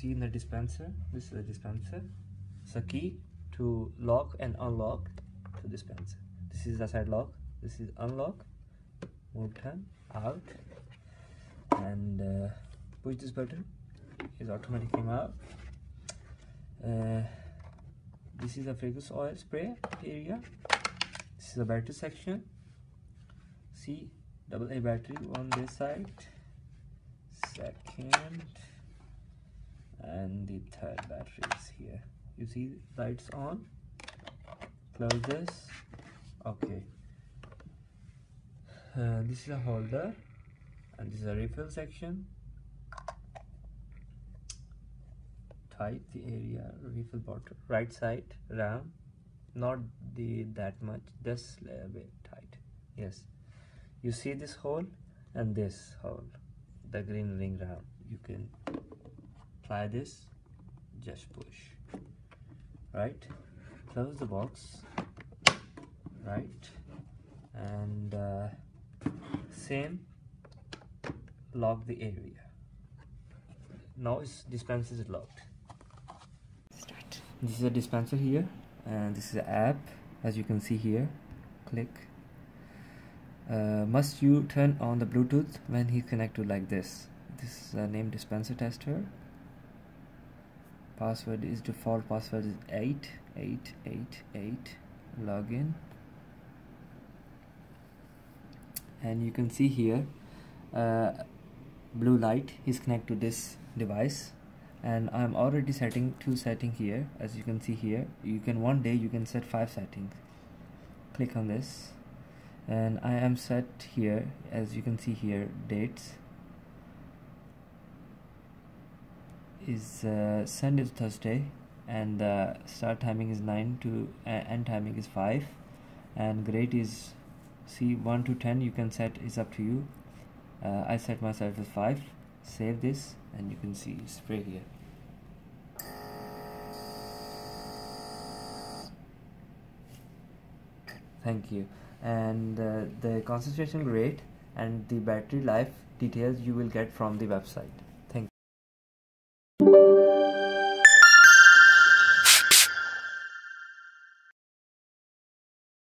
see in the dispenser. This is the dispenser. It's a key to lock and unlock the dispenser. This is the side lock. This is unlock. Move turn out. And uh, push this button. Is automatically out. Uh, this is a fragrance oil spray area. This is the battery section. See double a battery on this side. Second and the third battery is here. You see lights on? Close this. Okay. Uh, this is a holder. And this is a refill section. Tight the area refill bottle. Right side round not the that much. Just a bit tight. Yes. You see this hole? And this hole. The green ring round you can apply this just push right? Close the box right? And uh, same lock the area. Now its dispenser is locked. Start. this is a dispenser here and this is an app as you can see here. Click. Uh, must you turn on the Bluetooth when he connected like this? This is a name dispenser tester password is default password is 8888 login. And you can see here uh, blue light is connected to this device. And I'm already setting two setting here. As you can see here you can one day you can set five settings. Click on this. And I am set here as you can see here dates is uh, Sunday to Thursday and uh, start timing is 9 to uh, end timing is 5 and grade is see 1 to 10 you can set is up to you. Uh, I set myself as 5 save this and you can see spray here thank you. And uh, the concentration rate and the battery life details you will get from the website